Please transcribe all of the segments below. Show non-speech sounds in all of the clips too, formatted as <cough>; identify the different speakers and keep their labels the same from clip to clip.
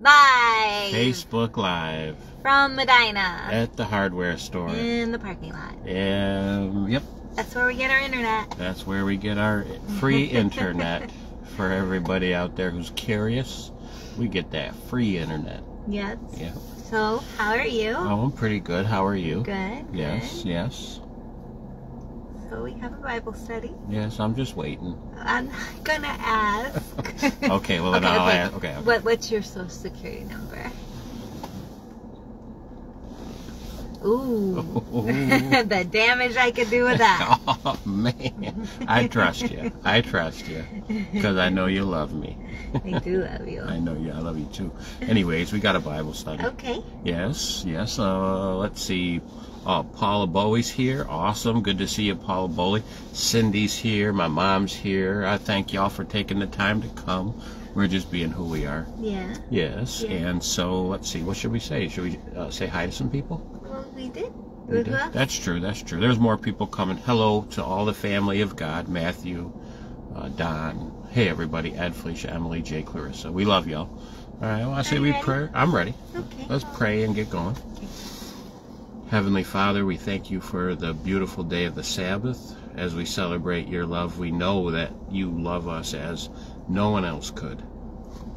Speaker 1: Bye.
Speaker 2: Facebook Live
Speaker 1: From Medina.
Speaker 2: at the hardware store.
Speaker 1: In the parking lot.
Speaker 2: And yep,
Speaker 1: That's where we get our internet.
Speaker 2: that's where we get our free <laughs> internet for everybody out there who's curious. We get that free internet.
Speaker 1: Yes.
Speaker 2: Yeah.
Speaker 1: So, how are you?
Speaker 2: Oh, I'm pretty good. How are you?
Speaker 1: Good.
Speaker 2: Yes,
Speaker 1: good.
Speaker 2: yes,
Speaker 1: So we have a Bible study.
Speaker 2: yes. I'm just waiting.
Speaker 1: I'm not gonna ask. <laughs>
Speaker 2: Okay, well then
Speaker 1: Okay,
Speaker 2: I'll
Speaker 1: okay.
Speaker 2: ask. Okay. okay.
Speaker 1: What What's your social security number? Ooh. <laughs> the damage I could do with that. <laughs>
Speaker 2: Oh man, I trust you. I trust you because I know you love me.
Speaker 1: I do love you.
Speaker 2: I know you. I love you too. Anyways, we got a Bible study.
Speaker 1: Okay.
Speaker 2: Yes, yes. Uh, let's see. Uh, Paula Bowie's here. Awesome. Good to see you, Paula Bowie. Cindy's here. My mom's here. I thank y'all for taking the time to come. We're just being who we are.
Speaker 1: Yeah.
Speaker 2: Yes.
Speaker 1: Yeah.
Speaker 2: And so let's see. What should we say? Should we uh, say hi to some people?
Speaker 1: Well, we did.
Speaker 2: We did. That's true. That's true. There's more people coming. Hello to all the family of God. Matthew, uh, Don. Hey everybody. Ed, Felicia, Emily, Jay, Clarissa. We love y'all. All right. Well, I say we
Speaker 1: ready?
Speaker 2: pray. I'm ready.
Speaker 1: Okay.
Speaker 2: Let's pray and get going. Heavenly Father, we thank you for the beautiful day of the Sabbath. As we celebrate your love, we know that you love us as no one else could.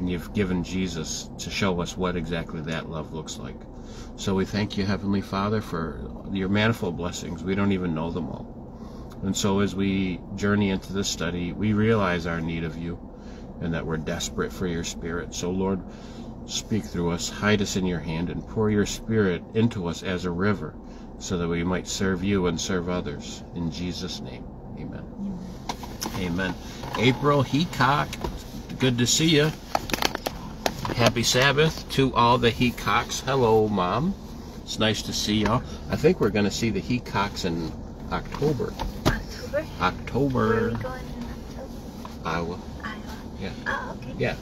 Speaker 2: And you've given Jesus to show us what exactly that love looks like. So we thank you, Heavenly Father, for your manifold blessings. We don't even know them all. And so as we journey into this study, we realize our need of you and that we're desperate for your Spirit. So, Lord, Speak through us, hide us in your hand, and pour your Spirit into us as a river, so that we might serve you and serve others. In Jesus' name, amen. Amen. April Heacock, good to see you. Happy Sabbath to all the Heacocks. Hello, Mom. It's nice to see y'all. I think we're going to see the Heacocks in October.
Speaker 1: October.
Speaker 2: October,
Speaker 1: we going in October?
Speaker 2: Iowa.
Speaker 1: Iowa.
Speaker 2: Yeah.
Speaker 1: Oh, okay.
Speaker 2: Yeah.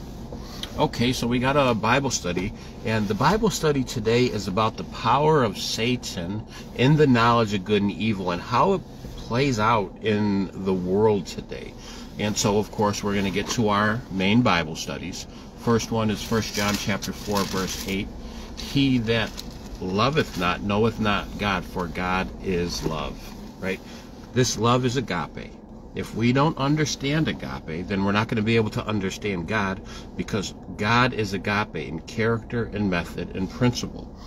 Speaker 2: Okay, so we got a Bible study, and the Bible study today is about the power of Satan in the knowledge of good and evil and how it plays out in the world today. And so, of course, we're going to get to our main Bible studies. First one is 1 John chapter 4, verse 8. He that loveth not knoweth not God, for God is love. Right? This love is agape. If we don't understand agape, then we're not going to be able to understand God because God is agape in character and method and principle.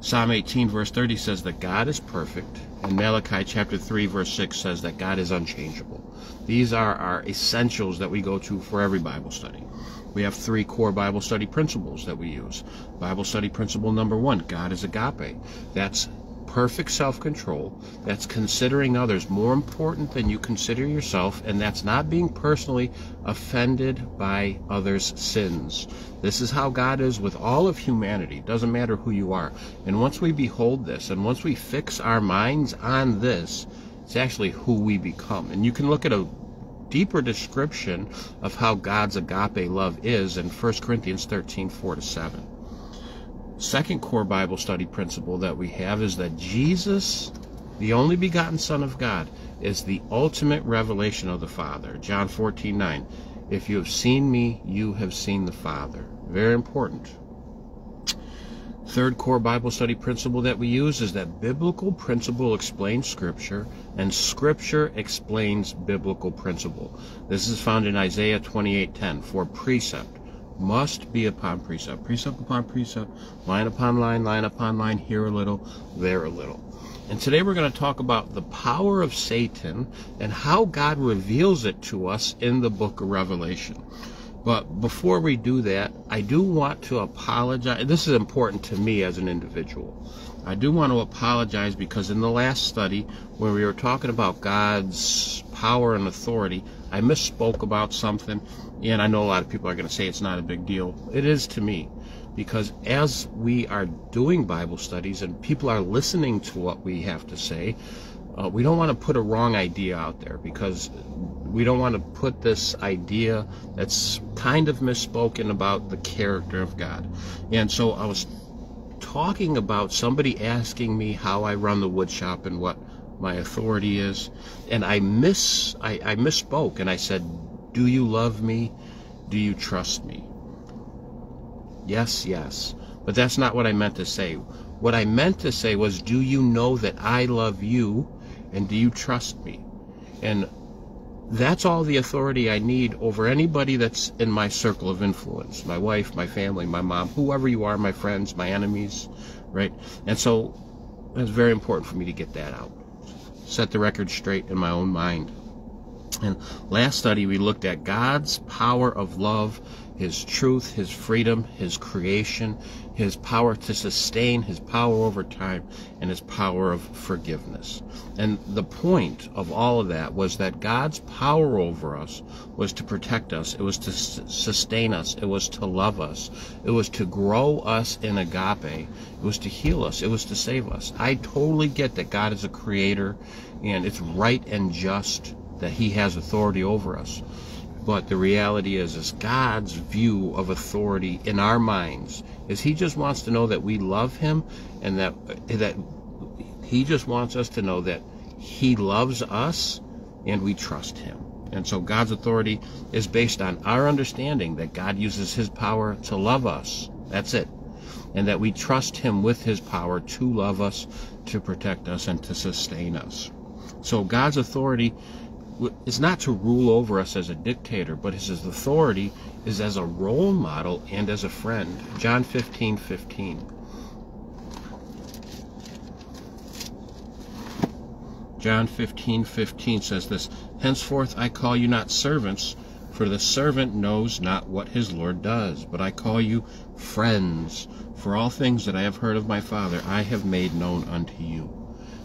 Speaker 2: Psalm 18 verse 30 says that God is perfect, and Malachi chapter 3 verse 6 says that God is unchangeable. These are our essentials that we go to for every Bible study. We have three core Bible study principles that we use. Bible study principle number one, God is agape. That's perfect self-control. That's considering others more important than you consider yourself, and that's not being personally offended by others' sins. This is how God is with all of humanity. Doesn't matter who you are. And once we behold this, and once we fix our minds on this, it's actually who we become. And you can look at a deeper description of how God's agape love is in 1 Corinthians 13, 4 to 7 second core Bible study principle that we have is that Jesus, the only begotten Son of God, is the ultimate revelation of the Father. John 14, 9. If you have seen me, you have seen the Father. Very important. Third core Bible study principle that we use is that biblical principle explains Scripture, and Scripture explains biblical principle. This is found in Isaiah 28:10. For precept must be upon precept, precept upon precept, line upon line, line upon line, here a little, there a little. And today we're going to talk about the power of Satan and how God reveals it to us in the book of Revelation. But before we do that, I do want to apologize. This is important to me as an individual. I do want to apologize because in the last study, when we were talking about God's power and authority, I misspoke about something. And I know a lot of people are going to say it's not a big deal. It is to me. Because as we are doing Bible studies and people are listening to what we have to say, uh, we don't want to put a wrong idea out there because we don't want to put this idea that's kind of misspoken about the character of God. And so I was talking about somebody asking me how I run the wood shop and what my authority is, and I miss I, I misspoke and I said, "Do you love me? Do you trust me?" Yes, yes. But that's not what I meant to say. What I meant to say was, do you know that I love you and do you trust me? And that's all the authority I need over anybody that's in my circle of influence my wife, my family, my mom, whoever you are, my friends, my enemies, right? And so it's very important for me to get that out. Set the record straight in my own mind. And last study, we looked at God's power of love, His truth, His freedom, His creation, His power to sustain, His power over time, and His power of forgiveness. And the point of all of that was that God's power over us was to protect us, it was to sustain us, it was to love us, it was to grow us in agape, it was to heal us, it was to save us. I totally get that God is a creator and it's right and just that he has authority over us. But the reality is, is God's view of authority in our minds is He just wants to know that we love Him, and that that He just wants us to know that He loves us, and we trust Him. And so God's authority is based on our understanding that God uses His power to love us. That's it. And that we trust Him with His power to love us, to protect us, and to sustain us. So God's authority is not to rule over us as a dictator, but his authority is as a role model and as a friend. John 15 15. John 15 15 says this Henceforth I call you not servants, for the servant knows not what his Lord does, but I call you friends, for all things that I have heard of my Father I have made known unto you.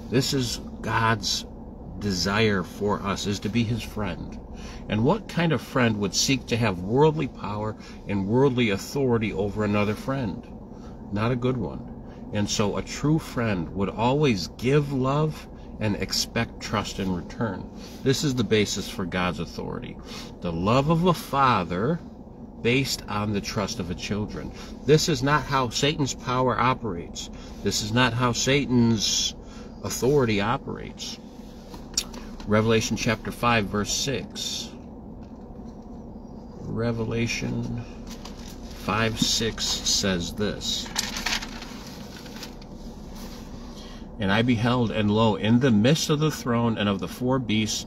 Speaker 2: This is God's desire for us is to be his friend. And what kind of friend would seek to have worldly power and worldly authority over another friend? Not a good one. And so a true friend would always give love and expect trust in return. This is the basis for God's authority. The love of a father based on the trust of a children. This is not how Satan's power operates. This is not how Satan's authority operates. Revelation chapter 5, verse 6. Revelation 5 6 says this. And I beheld, and lo, in the midst of the throne and of the four beasts,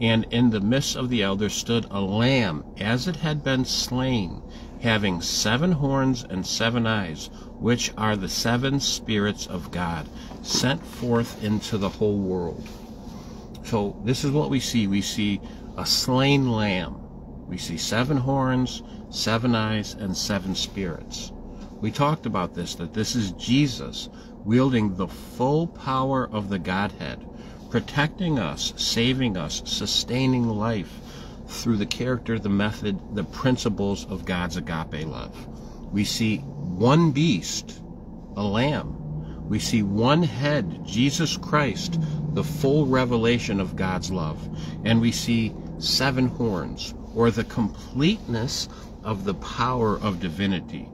Speaker 2: and in the midst of the elders stood a lamb, as it had been slain, having seven horns and seven eyes, which are the seven spirits of God, sent forth into the whole world. So this is what we see. We see a slain lamb. We see seven horns, seven eyes, and seven spirits. We talked about this, that this is Jesus wielding the full power of the Godhead, protecting us, saving us, sustaining life through the character, the method, the principles of God's agape love. We see one beast, a lamb, we see one head, Jesus Christ, the full revelation of God's love. And we see seven horns, or the completeness of the power of divinity.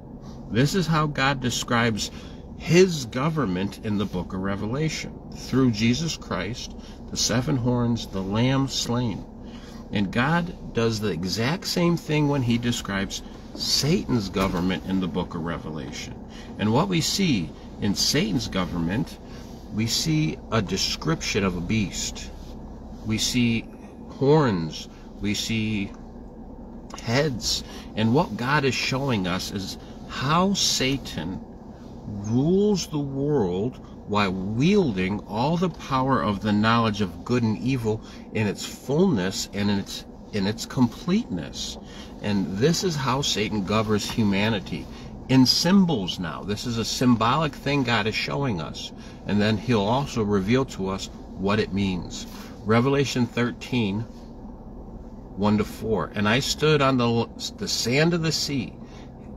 Speaker 2: This is how God describes his government in the book of Revelation through Jesus Christ, the seven horns, the lamb slain. And God does the exact same thing when he describes Satan's government in the book of Revelation. And what we see in Satan's government, we see a description of a beast. We see horns. We see heads. And what God is showing us is how Satan rules the world while wielding all the power of the knowledge of good and evil in its fullness and in its in its completeness. And this is how Satan governs humanity in symbols now. This is a symbolic thing God is showing us. And then he'll also reveal to us what it means. Revelation 13, 1 to 4. And I stood on the, the sand of the sea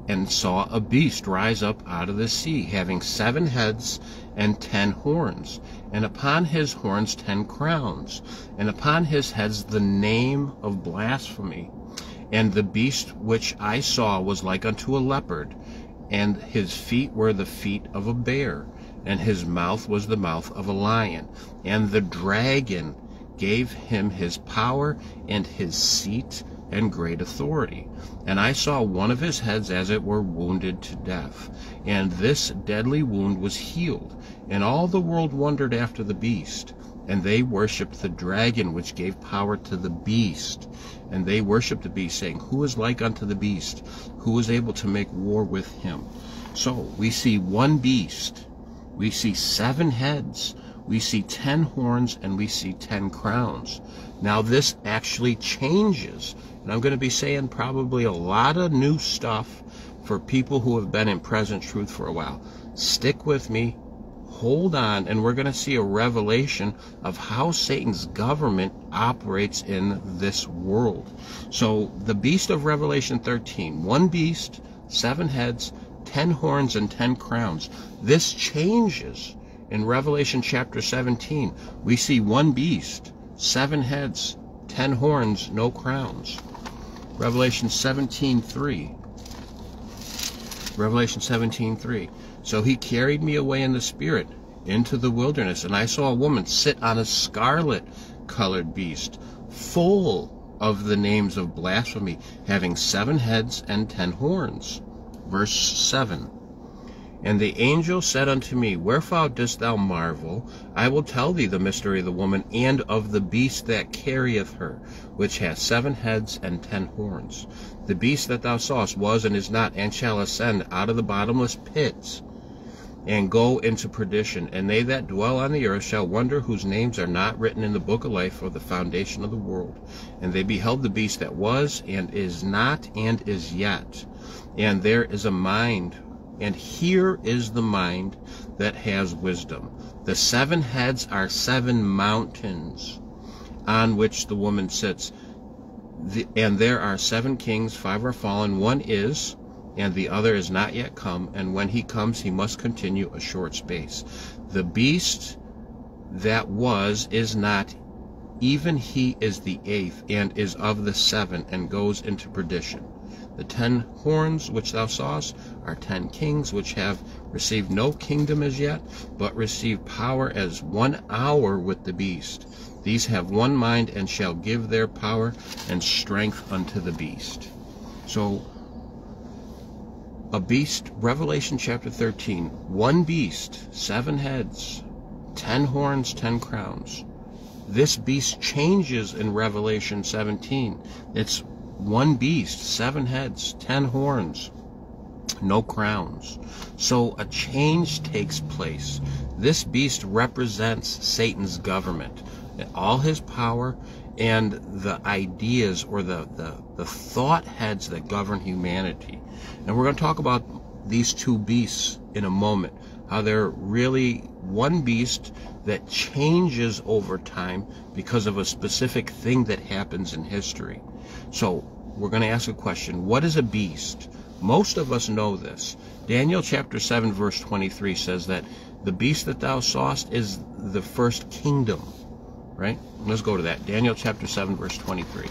Speaker 2: and saw a beast rise up out of the sea, having seven heads and ten horns, and upon his horns ten crowns, and upon his heads the name of blasphemy. And the beast which I saw was like unto a leopard, and his feet were the feet of a bear, and his mouth was the mouth of a lion. And the dragon gave him his power and his seat and great authority. And I saw one of his heads as it were wounded to death. And this deadly wound was healed. And all the world wondered after the beast. And they worshipped the dragon which gave power to the beast. And they worshipped the beast, saying, Who is like unto the beast? Who is able to make war with him? So we see one beast. We see seven heads. We see ten horns and we see ten crowns. Now this actually changes. And I'm going to be saying probably a lot of new stuff for people who have been in present truth for a while. Stick with me hold on, and we're going to see a revelation of how Satan's government operates in this world. So, the beast of Revelation 13, one beast, seven heads, ten horns, and ten crowns. This changes in Revelation chapter 17. We see one beast, seven heads, ten horns, no crowns. Revelation 17:3. Revelation 17:3. So he carried me away in the spirit into the wilderness, and I saw a woman sit on a scarlet colored beast, full of the names of blasphemy, having seven heads and ten horns. Verse 7. And the angel said unto me, Wherefore dost thou marvel? I will tell thee the mystery of the woman and of the beast that carrieth her, which hath seven heads and ten horns. The beast that thou sawest was and is not, and shall ascend out of the bottomless pits and go into perdition. And they that dwell on the earth shall wonder whose names are not written in the book of life for the foundation of the world. And they beheld the beast that was, and is not, and is yet. And there is a mind, and here is the mind that has wisdom. The seven heads are seven mountains on which the woman sits. The, and there are seven kings, five are fallen, one is, and the other is not yet come, and when he comes he must continue a short space. The beast that was is not, even he is the eighth, and is of the seven, and goes into perdition. The ten horns which thou sawest are ten kings which have received no kingdom as yet, but receive power as one hour with the beast. These have one mind and shall give their power and strength unto the beast. So a beast, Revelation chapter 13, one beast, seven heads, ten horns, ten crowns. This beast changes in Revelation 17. It's one beast, seven heads, ten horns, no crowns. So a change takes place. This beast represents Satan's government, all his power and the ideas or the, the, the thought heads that govern humanity. And we're going to talk about these two beasts in a moment. How they're really one beast that changes over time because of a specific thing that happens in history. So we're going to ask a question. What is a beast? Most of us know this. Daniel chapter 7 verse 23 says that the beast that thou sawest is the first kingdom. Right? Let's go to that. Daniel chapter 7 verse 23.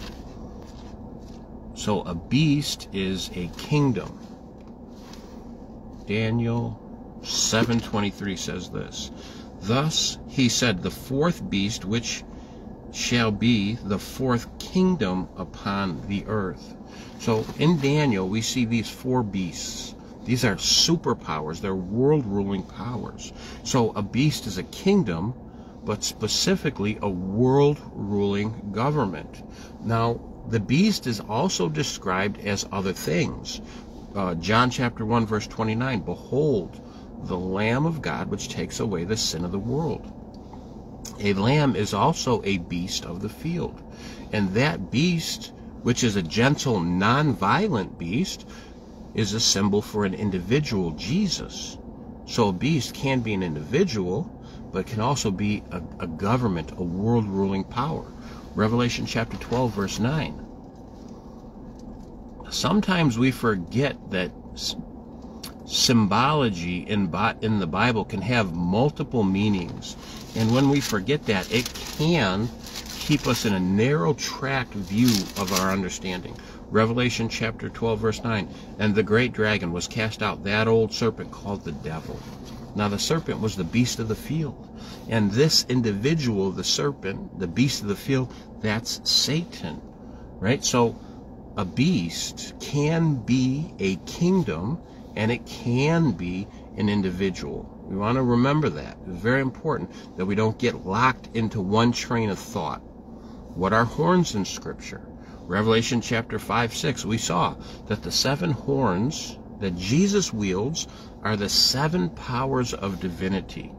Speaker 2: So a beast is a kingdom. Daniel 7:23 says this. Thus he said, the fourth beast which shall be the fourth kingdom upon the earth. So in Daniel we see these four beasts. These are superpowers, they're world ruling powers. So a beast is a kingdom, but specifically a world ruling government. Now, the beast is also described as other things. Uh, John chapter 1 verse 29, Behold, the Lamb of God which takes away the sin of the world. A lamb is also a beast of the field. And that beast, which is a gentle, non-violent beast, is a symbol for an individual, Jesus. So a beast can be an individual, but can also be a, a government, a world ruling power. Revelation chapter 12, verse 9. Sometimes we forget that symbology in, in the Bible can have multiple meanings. And when we forget that, it can keep us in a narrow tracked view of our understanding. Revelation chapter 12, verse 9. And the great dragon was cast out, that old serpent called the devil. Now, the serpent was the beast of the field. And this individual, the serpent, the beast of the field, that's Satan. Right? So, a beast can be a kingdom and it can be an individual. We want to remember that. It's very important that we don't get locked into one train of thought. What are horns in Scripture? Revelation chapter 5, 6, we saw that the seven horns that Jesus wields are the seven powers of divinity.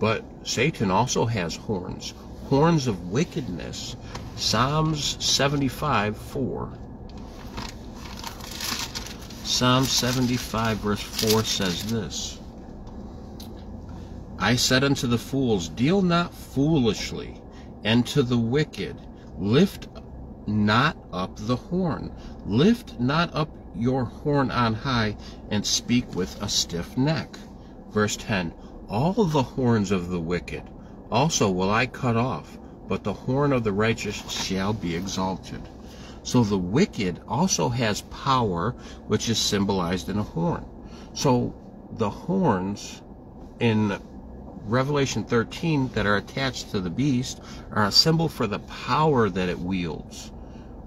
Speaker 2: But Satan also has horns, horns of wickedness. Psalms 75, 4. Psalm 75, verse 4 says this I said unto the fools, Deal not foolishly, and to the wicked, Lift not up the horn. Lift not up your horn on high, and speak with a stiff neck. Verse 10 All the horns of the wicked also will I cut off, but the horn of the righteous shall be exalted. So the wicked also has power, which is symbolized in a horn. So the horns in Revelation 13 that are attached to the beast are a symbol for the power that it wields.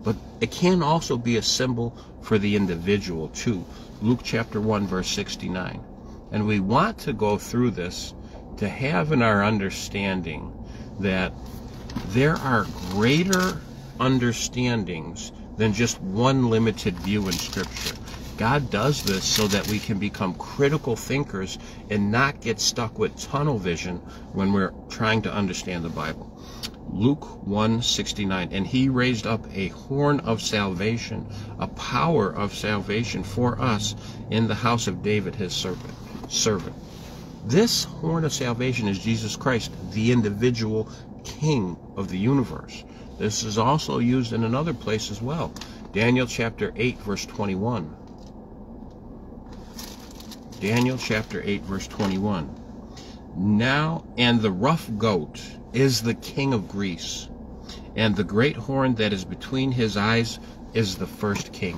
Speaker 2: But it can also be a symbol for the individual too. Luke chapter 1 verse 69. And we want to go through this to have in our understanding that there are greater understandings than just one limited view in Scripture. God does this so that we can become critical thinkers and not get stuck with tunnel vision when we're trying to understand the Bible. Luke 1:69 and he raised up a horn of salvation, a power of salvation for us in the house of David his servant. Servant. This horn of salvation is Jesus Christ, the individual king of the universe. This is also used in another place as well. Daniel chapter 8 verse 21. Daniel chapter 8 verse 21. Now and the rough goat is the king of Greece, and the great horn that is between his eyes is the first king.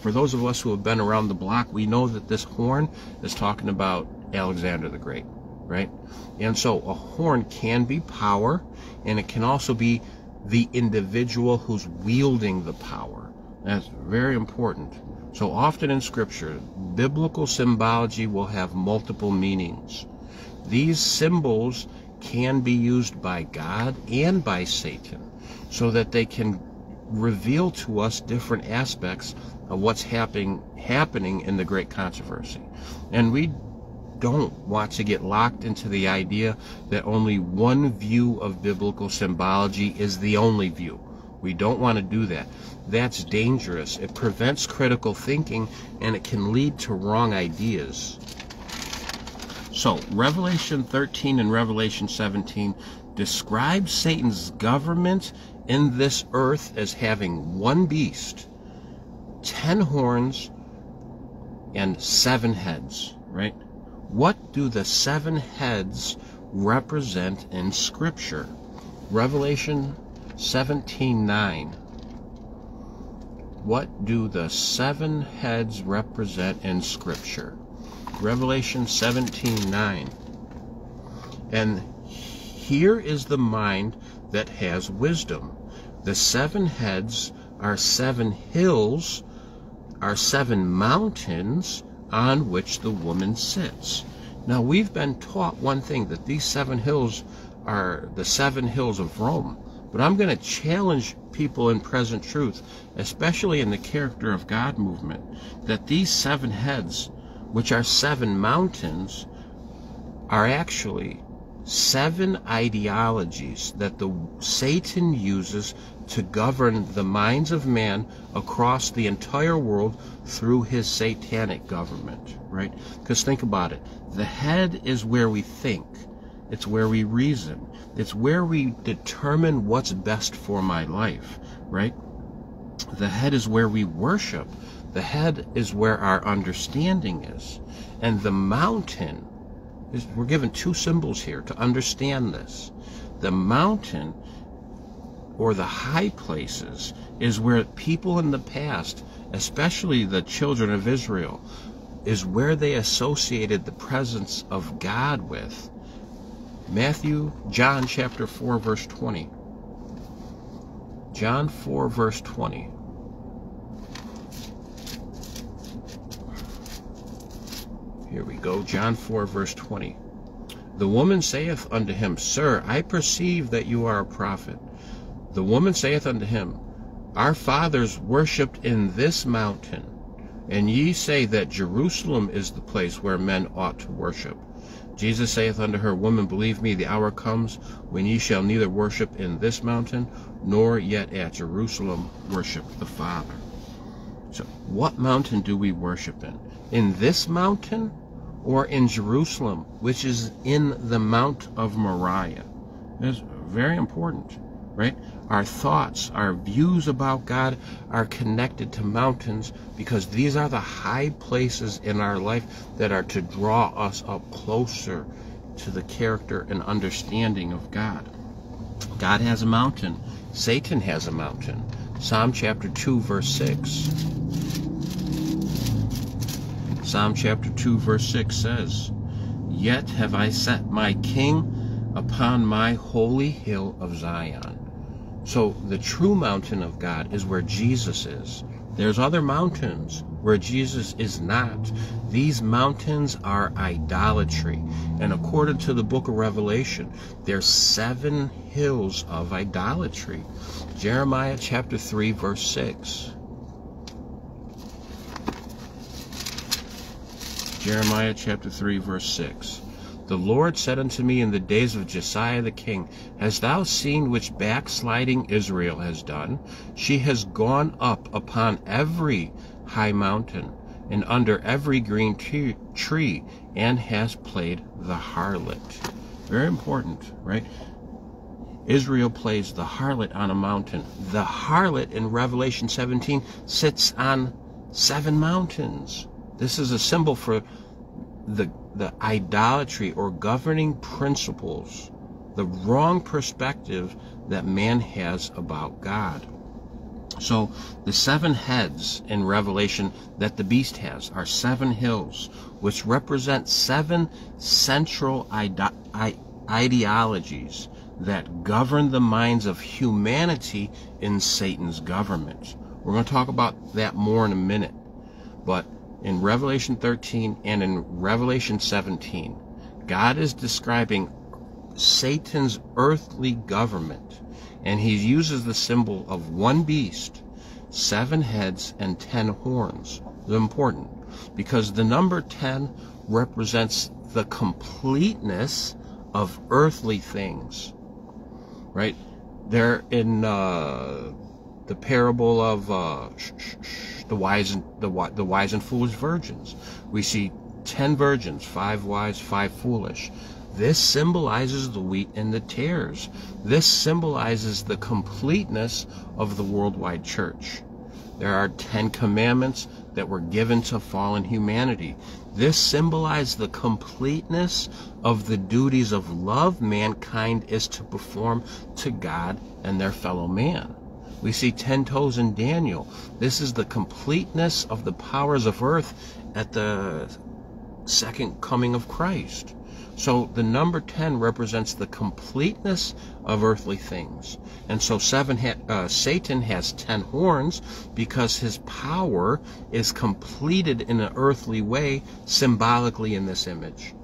Speaker 2: For those of us who have been around the block, we know that this horn is talking about Alexander the Great, right? And so a horn can be power, and it can also be the individual who's wielding the power. That's very important. So often in Scripture, biblical symbology will have multiple meanings. These symbols can be used by God and by Satan so that they can reveal to us different aspects of what's happening happening in the great controversy. And we don't want to get locked into the idea that only one view of biblical symbology is the only view. We don't want to do that. That's dangerous. It prevents critical thinking and it can lead to wrong ideas. So, Revelation 13 and Revelation 17 describe Satan's government in this earth as having one beast, ten horns, and seven heads, right? What do the seven heads represent in Scripture? Revelation 17:9. What do the seven heads represent in Scripture? Revelation 17:9. And here is the mind that has wisdom. The seven heads are seven hills, are seven mountains, on which the woman sits. Now, we've been taught one thing that these seven hills are the seven hills of Rome. But I'm going to challenge people in present truth, especially in the character of God movement, that these seven heads, which are seven mountains, are actually seven ideologies that the Satan uses to govern the minds of man across the entire world through his satanic government, right? Because think about it. The head is where we think. It's where we reason. It's where we determine what's best for my life, right? The head is where we worship. The head is where our understanding is. And the mountain is, we're given two symbols here to understand this. The mountain or the high places is where people in the past, especially the children of Israel, is where they associated the presence of God with. Matthew, John chapter 4, verse 20. John 4, verse 20. Here we go. John 4, verse 20. The woman saith unto him, Sir, I perceive that you are a prophet. The woman saith unto him, Our fathers worshipped in this mountain, and ye say that Jerusalem is the place where men ought to worship. Jesus saith unto her, Woman, believe me, the hour comes when ye shall neither worship in this mountain, nor yet at Jerusalem worship the Father. So, what mountain do we worship in? In this mountain or in Jerusalem, which is in the Mount of Moriah? That's very important, right? Our thoughts, our views about God are connected to mountains because these are the high places in our life that are to draw us up closer to the character and understanding of God. God has a mountain. Satan has a mountain. Psalm chapter 2, verse 6. Psalm chapter 2, verse 6 says, Yet have I set my king upon my holy hill of Zion. So the true mountain of God is where Jesus is. There's other mountains where Jesus is not. These mountains are idolatry. And according to the book of Revelation, there's seven hills of idolatry. Jeremiah chapter 3, verse 6. Jeremiah chapter 3, verse 6. The Lord said unto me in the days of Josiah the king, Hast thou seen which backsliding Israel has done? She has gone up upon every high mountain, and under every green tree, and has played the harlot. Very important, right? Israel plays the harlot on a mountain. The harlot in Revelation 17 sits on seven mountains. This is a symbol for the, the idolatry or governing principles, the wrong perspective that man has about God. So the seven heads in Revelation that the beast has are seven hills, which represent seven central ide ideologies that govern the minds of humanity in Satan's government. We're going to talk about that more in a minute. But in Revelation 13 and in Revelation 17, God is describing Satan's earthly government, and he uses the symbol of one beast, seven heads, and ten horns. They're important because the number 10 represents the completeness of earthly things. Right? They're in uh, the parable of uh, the wise and the, the wise and foolish virgins. We see ten virgins, five wise, five foolish. This symbolizes the wheat and the tares. This symbolizes the completeness of the worldwide church. There are Ten Commandments that were given to fallen humanity. This symbolizes the completeness of the duties of love mankind is to perform to God and their fellow man. We see ten toes in Daniel. This is the completeness of the powers of earth at the second coming of Christ. So the number 10 represents the completeness of earthly things. And so seven ha uh, Satan has 10 horns because his power is completed in an earthly way symbolically in this image.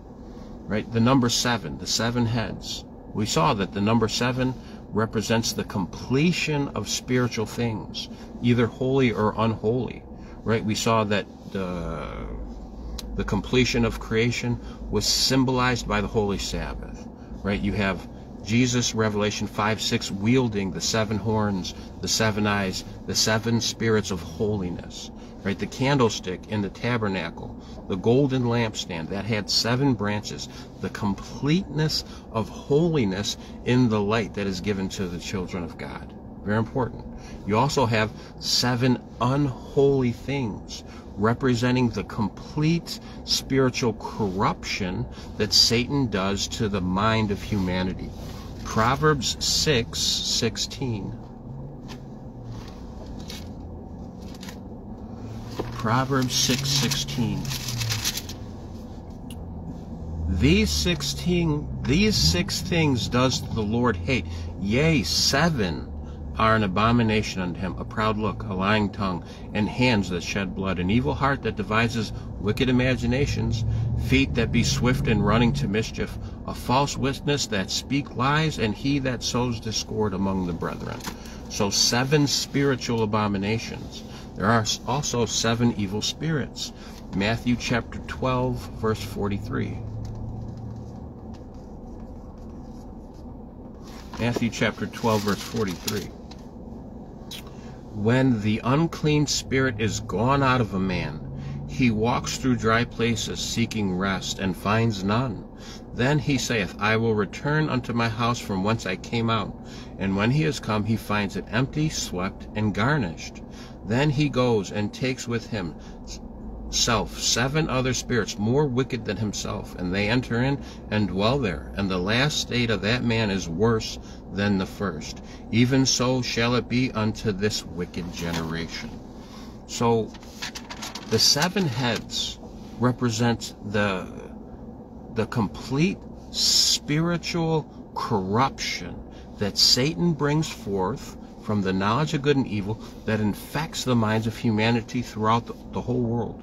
Speaker 2: Right? The number 7, the seven heads. We saw that the number 7 represents the completion of spiritual things, either holy or unholy. Right? We saw that the the completion of creation was symbolized by the Holy Sabbath. Right? You have Jesus, Revelation 5 6, wielding the seven horns, the seven eyes, the seven spirits of holiness right? The candlestick in the tabernacle, the golden lampstand that had seven branches, the completeness of holiness in the light that is given to the children of God. Very important. You also have seven unholy things representing the complete spiritual corruption that Satan does to the mind of humanity. Proverbs 6 16. Proverbs 6:16. 6, these sixteen these six things does the Lord hate. Yea, seven are an abomination unto him, a proud look, a lying tongue, and hands that shed blood, an evil heart that devises wicked imaginations, feet that be swift in running to mischief, a false witness that speak lies, and he that sows discord among the brethren. So seven spiritual abominations. There are also seven evil spirits. Matthew chapter 12, verse 43. Matthew chapter 12, verse 43 when the unclean spirit is gone out of a man, he walks through dry places seeking rest, and finds none. Then he saith, I will return unto my house from whence I came out. And when he is come, he finds it empty, swept, and garnished. Then he goes and takes with him self seven other spirits more wicked than himself, and they enter in and dwell there. And the last state of that man is worse than the first. Even so shall it be unto this wicked generation. So the seven heads represent the the complete spiritual corruption that Satan brings forth from the knowledge of good and evil that infects the minds of humanity throughout the, the whole world.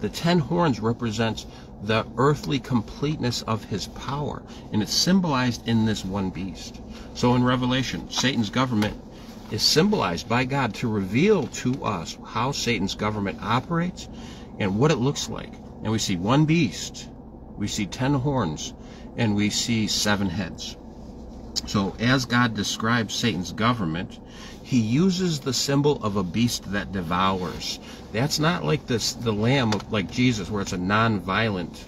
Speaker 2: The ten horns represents the earthly completeness of his power, and it's symbolized in this one beast. So in Revelation, Satan's government is symbolized by God to reveal to us how Satan's government operates and what it looks like. And we see one beast, we see ten horns, and we see seven heads. So as God describes Satan's government, he uses the symbol of a beast that devours. That's not like this the lamb of, like Jesus where it's a non-violent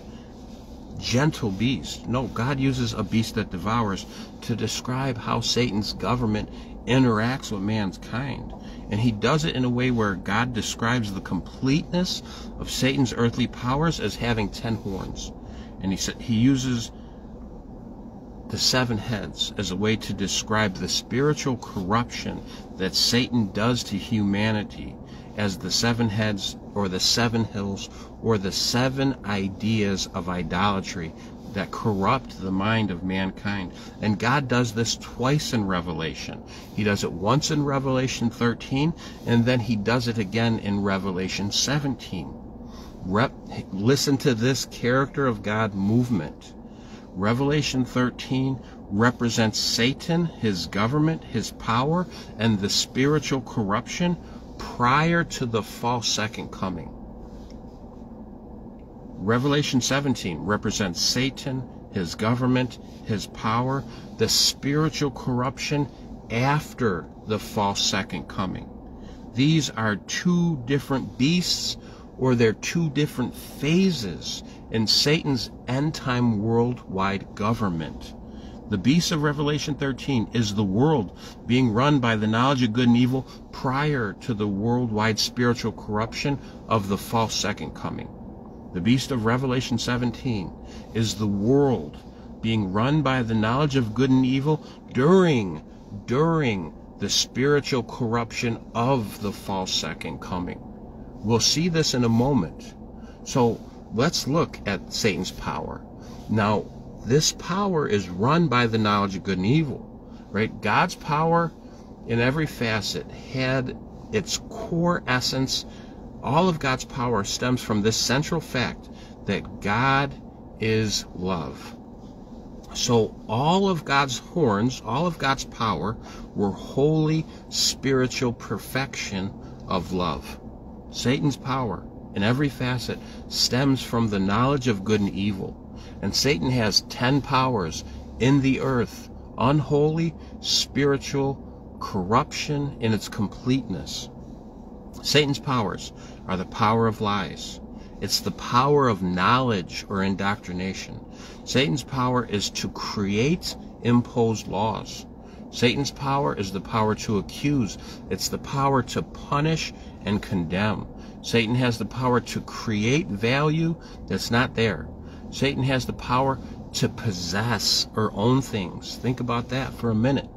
Speaker 2: gentle beast. No, God uses a beast that devours to describe how Satan's government interacts with mankind. And he does it in a way where God describes the completeness of Satan's earthly powers as having ten horns. And he said he uses the seven heads as a way to describe the spiritual corruption that Satan does to humanity as the seven heads or the seven hills or the seven ideas of idolatry that corrupt the mind of mankind. And God does this twice in Revelation. He does it once in Revelation 13, and then he does it again in Revelation 17. Rep, listen to this character of God movement. Revelation 13 represents Satan, his government, his power, and the spiritual corruption prior to the false second coming. Revelation 17 represents Satan, his government, his power, the spiritual corruption after the false second coming. These are two different beasts or they're two different phases in Satan's end time worldwide government. The beast of Revelation 13 is the world being run by the knowledge of good and evil prior to the worldwide spiritual corruption of the false second coming. The beast of Revelation 17 is the world being run by the knowledge of good and evil during, during the spiritual corruption of the false second coming. We'll see this in a moment. So let's look at Satan's power. Now, this power is run by the knowledge of good and evil, right? God's power in every facet had its core essence. All of God's power stems from this central fact that God is love. So all of God's horns, all of God's power were holy spiritual perfection of love. Satan's power in every facet stems from the knowledge of good and evil. And Satan has ten powers in the earth unholy, spiritual, corruption in its completeness. Satan's powers are the power of lies. It's the power of knowledge or indoctrination. Satan's power is to create imposed laws. Satan's power is the power to accuse. It's the power to punish and condemn. Satan has the power to create value that's not there. Satan has the power to possess or own things. Think about that for a minute.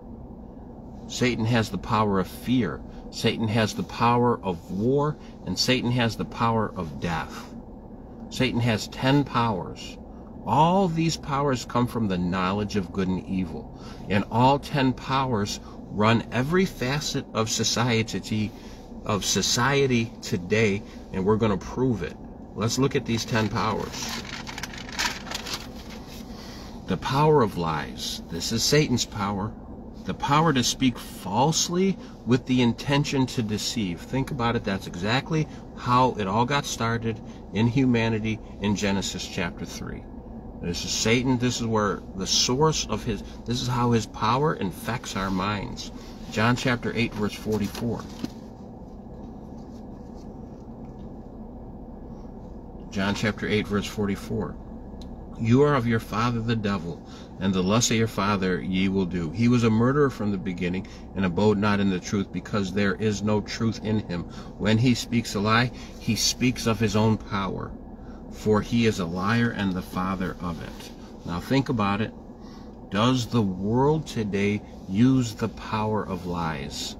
Speaker 2: Satan has the power of fear. Satan has the power of war. And Satan has the power of death. Satan has ten powers. All these powers come from the knowledge of good and evil. And all ten powers run every facet of society of society today and we're going to prove it. Let's look at these 10 powers. The power of lies. This is Satan's power. The power to speak falsely with the intention to deceive. Think about it. That's exactly how it all got started in humanity in Genesis chapter 3. This is Satan. This is where the source of his, this is how his power infects our minds. John chapter 8, verse 44. John chapter 8, verse 44. You are of your father the devil, and the lust of your father ye will do. He was a murderer from the beginning, and abode not in the truth, because there is no truth in him. When he speaks a lie, he speaks of his own power for he is a liar and the father of it. Now think about it. Does the world today use the power of lies?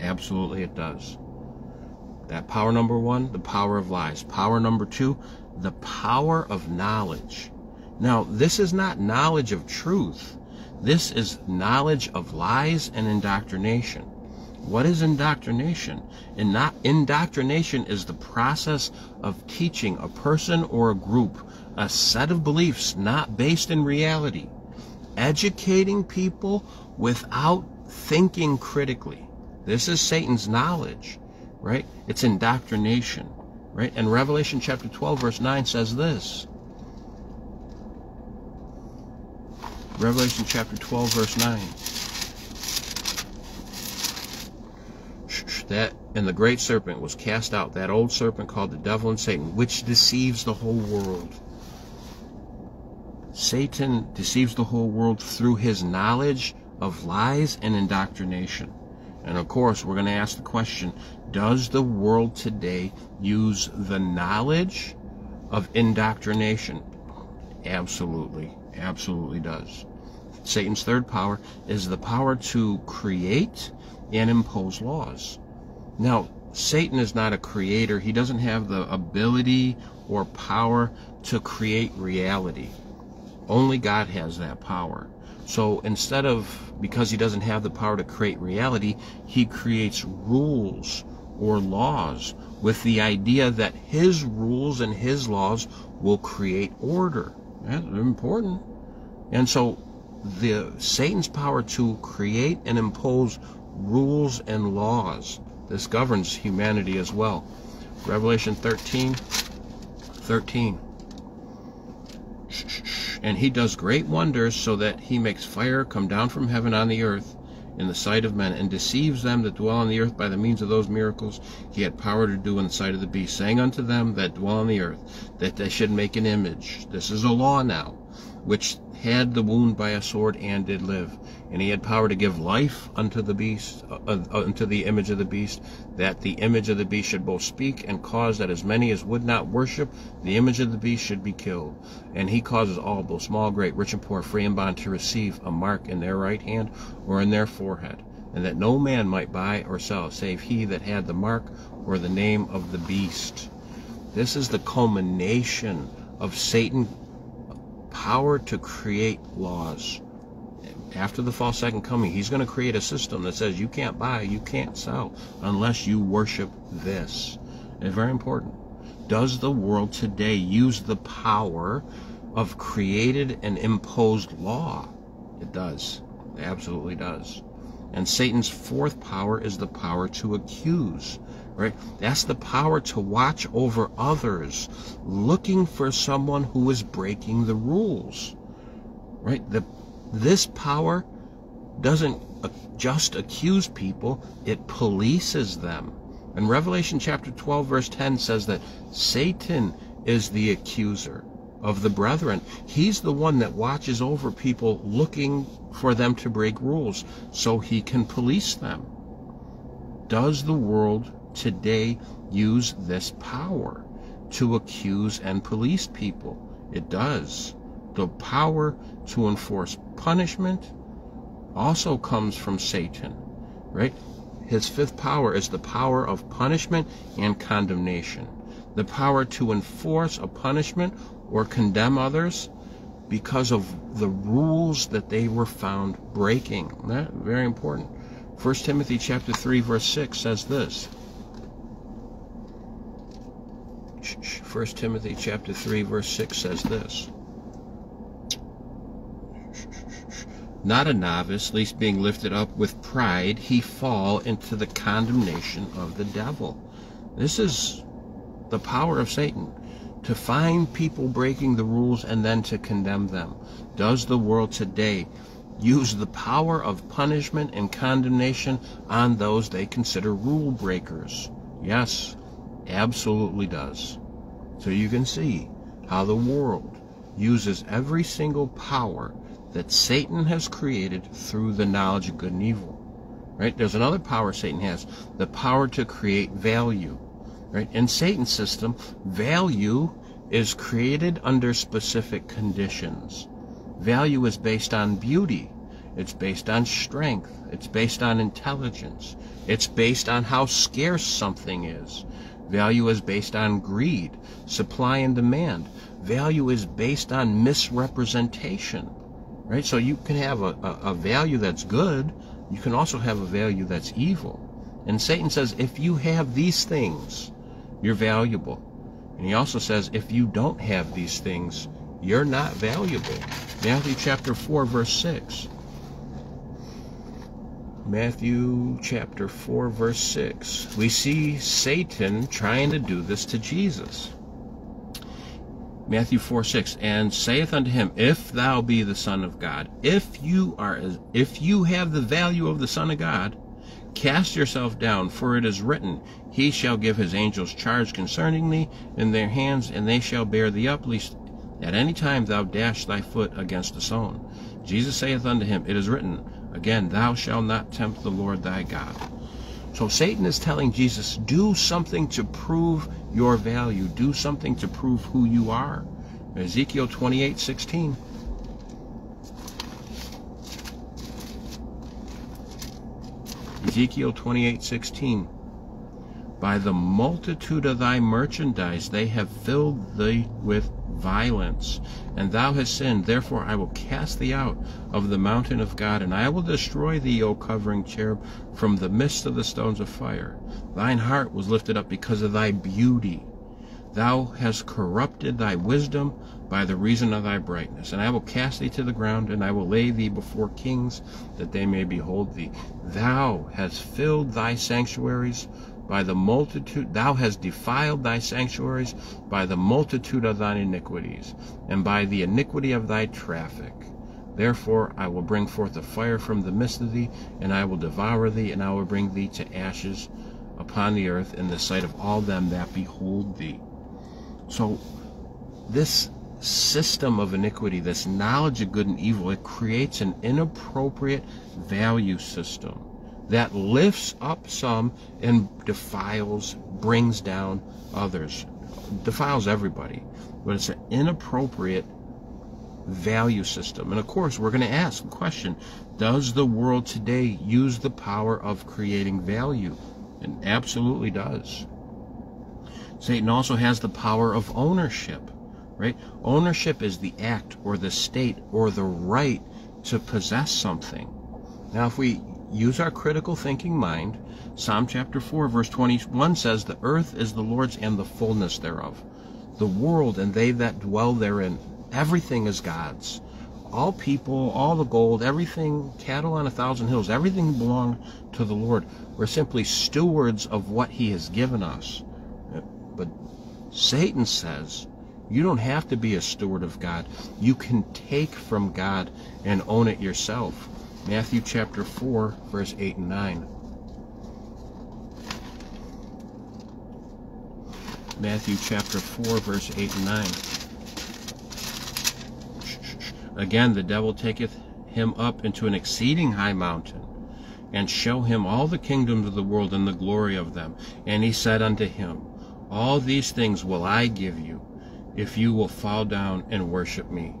Speaker 2: Absolutely it does. That power number one, the power of lies. Power number two, the power of knowledge. Now, this is not knowledge of truth. This is knowledge of lies and indoctrination. What is indoctrination? And not, indoctrination is the process of teaching a person or a group a set of beliefs not based in reality, educating people without thinking critically. This is Satan's knowledge, right? It's indoctrination, right? And Revelation chapter 12, verse 9 says this. Revelation chapter 12, verse 9. that and the great serpent was cast out, that old serpent called the devil and Satan, which deceives the whole world. Satan deceives the whole world through his knowledge of lies and indoctrination. And of course, we're going to ask the question, does the world today use the knowledge of indoctrination? Absolutely. Absolutely does. Satan's third power is the power to create and impose laws. Now, Satan is not a creator. He doesn't have the ability or power to create reality. Only God has that power. So instead of, because he doesn't have the power to create reality, he creates rules or laws with the idea that his rules and his laws will create order. That's important. And so the Satan's power to create and impose rules and laws this governs humanity as well. Revelation 13, 13. And he does great wonders so that he makes fire come down from heaven on the earth in the sight of men and deceives them that dwell on the earth by the means of those miracles he had power to do in the sight of the beast, saying unto them that dwell on the earth that they should make an image. This is a law now, which had the wound by a sword and did live. And he had power to give life unto the beast, uh, uh, unto the image of the beast, that the image of the beast should both speak and cause that as many as would not worship the image of the beast should be killed. And he causes all, both small, great, rich, and poor, free and bond, to receive a mark in their right hand or in their forehead, and that no man might buy or sell, save he that had the mark or the name of the beast. This is the culmination of Satan power to create laws. After the false second coming, he's going to create a system that says you can't buy, you can't sell unless you worship this. It's very important. Does the world today use the power of created and imposed law? It does. It absolutely does. And Satan's fourth power is the power to accuse right? That's the power to watch over others, looking for someone who is breaking the rules, right? The, this power doesn't just accuse people, it polices them. And Revelation chapter 12 verse 10 says that Satan is the accuser of the brethren. He's the one that watches over people looking for them to break rules so he can police them. Does the world today use this power to accuse and police people. It does. The power to enforce punishment also comes from Satan, right? His fifth power is the power of punishment and condemnation. The power to enforce a punishment or condemn others because of the rules that they were found breaking. That very important. 1 Timothy chapter 3 verse 6 says this. 1 Timothy chapter 3 verse 6 says this. Not a novice, least being lifted up with pride, he fall into the condemnation of the devil. This is the power of Satan to find people breaking the rules and then to condemn them. Does the world today use the power of punishment and condemnation on those they consider rule breakers? Yes, absolutely does. So you can see how the world uses every single power that Satan has created through the knowledge of good and evil. Right? There's another power Satan has, the power to create value. Right? In Satan's system, value is created under specific conditions. Value is based on beauty. It's based on strength. It's based on intelligence. It's based on how scarce something is. Value is based on greed, supply and demand. Value is based on misrepresentation. Right? So you can have a, a, a value that's good. You can also have a value that's evil. And Satan says, if you have these things, you're valuable. And he also says, if you don't have these things, you're not valuable. Matthew chapter 4, verse 6. Matthew chapter 4, verse 6. We see Satan trying to do this to Jesus. Matthew 4, 6. And saith unto him, If thou be the Son of God, if you are, if you have the value of the Son of God, Cast yourself down, for it is written, He shall give his angels charge concerning thee in their hands, and they shall bear thee up, lest at any time thou dash thy foot against a stone. Jesus saith unto him, It is written, Again, thou shalt not tempt the Lord thy God. So Satan is telling Jesus, do something to prove your value. Do something to prove who you are. Ezekiel 28, 16. Ezekiel 28:16 By the multitude of thy merchandise they have filled thee with violence, and thou hast sinned. Therefore I will cast thee out of the mountain of God, and I will destroy thee, O covering cherub, from the midst of the stones of fire. Thine heart was lifted up because of thy beauty. Thou hast corrupted thy wisdom by the reason of thy brightness. And I will cast thee to the ground, and I will lay thee before kings, that they may behold thee. Thou hast filled thy sanctuaries by the multitude, thou hast defiled thy sanctuaries by the multitude of thine iniquities, and by the iniquity of thy traffic. Therefore I will bring forth a fire from the midst of thee, and I will devour thee, and I will bring thee to ashes upon the earth in the sight of all them that behold thee. So this system of iniquity, this knowledge of good and evil, it creates an inappropriate value system that lifts up some and defiles, brings down others, defiles everybody. But it's an inappropriate value system. And of course, we're going to ask the question Does the world today use the power of creating value? And absolutely does. Satan also has the power of ownership, right? Ownership is the act or the state or the right to possess something. Now, if we use our critical thinking mind, Psalm chapter 4, verse 21 says, The earth is the Lord's and the fullness thereof, the world and they that dwell therein. Everything is God's. All people, all the gold, everything, cattle on a thousand hills, everything belongs to the Lord. We're simply stewards of what He has given us. But Satan says you don't have to be a steward of God. You can take from God and own it yourself. Matthew chapter 4, verse 8 and 9. Matthew chapter 4, verse 8 and 9. Again, the devil taketh him up into an exceeding high mountain, and show him all the kingdoms of the world and the glory of them. And he said unto him, all these things will I give you, if you will fall down and worship me.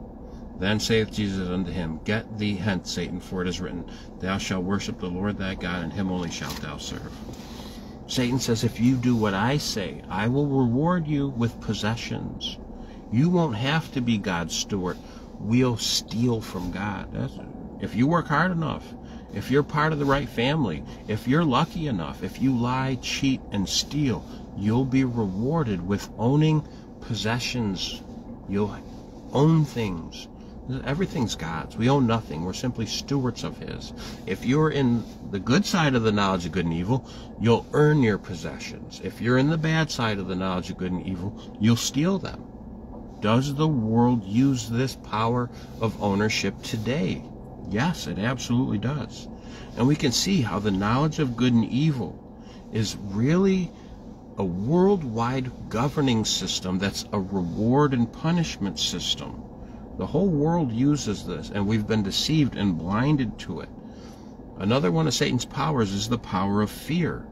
Speaker 2: Then saith Jesus unto him, Get thee hence, Satan, for it is written, Thou shalt worship the Lord thy God, and him only shalt thou serve. Satan says, If you do what I say, I will reward you with possessions. You won't have to be God's steward. We'll steal from God. That's, if you work hard enough if you're part of the right family, if you're lucky enough, if you lie, cheat, and steal, you'll be rewarded with owning possessions. You'll own things. Everything's God's. We own nothing. We're simply stewards of His. If you're in the good side of the knowledge of good and evil, you'll earn your possessions. If you're in the bad side of the knowledge of good and evil, you'll steal them. Does the world use this power of ownership today? Yes, it absolutely does. And we can see how the knowledge of good and evil is really a worldwide governing system that's a reward and punishment system. The whole world uses this, and we've been deceived and blinded to it. Another one of Satan's powers is the power of fear.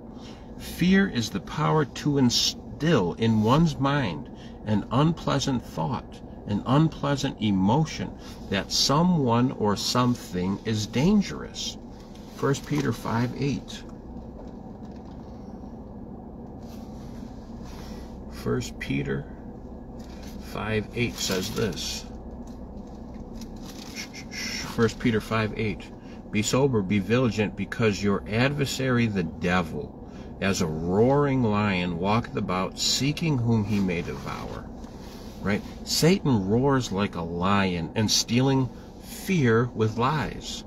Speaker 2: Fear is the power to instill in one's mind an unpleasant thought, an unpleasant emotion that someone or something is dangerous. 1 Peter 5 8. 1 Peter 5 8 says this. 1 Peter 5 8. Be sober, be vigilant, because your adversary the devil, as a roaring lion, walketh about, seeking whom he may devour. Right? Satan roars like a lion and stealing fear with lies.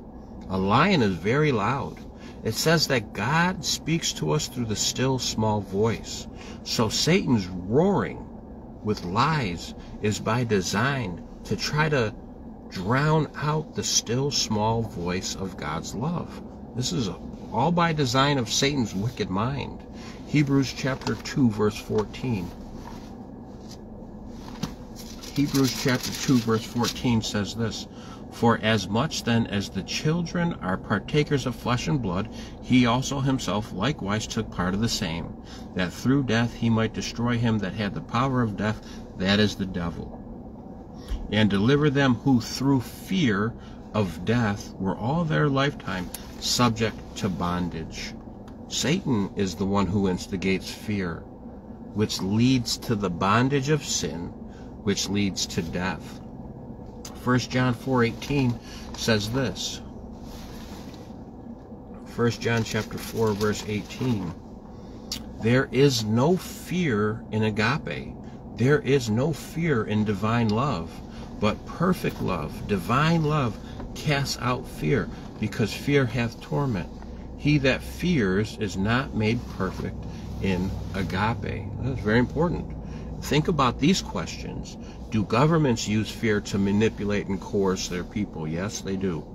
Speaker 2: A lion is very loud. It says that God speaks to us through the still small voice. So Satan's roaring with lies is by design to try to drown out the still small voice of God's love. This is all by design of Satan's wicked mind. Hebrews chapter 2 verse 14. Hebrews chapter 2 verse 14 says this, For as much then as the children are partakers of flesh and blood, he also himself likewise took part of the same, that through death he might destroy him that had the power of death, that is the devil and deliver them who through fear of death were all their lifetime subject to bondage. Satan is the one who instigates fear, which leads to the bondage of sin, which leads to death. 1 John 4:18 says this. 1 John chapter 4 verse 18. There is no fear in agape. There is no fear in divine love. But perfect love, divine love, casts out fear, because fear hath torment. He that fears is not made perfect in agape. That's very important. Think about these questions. Do governments use fear to manipulate and coerce their people? Yes, they do.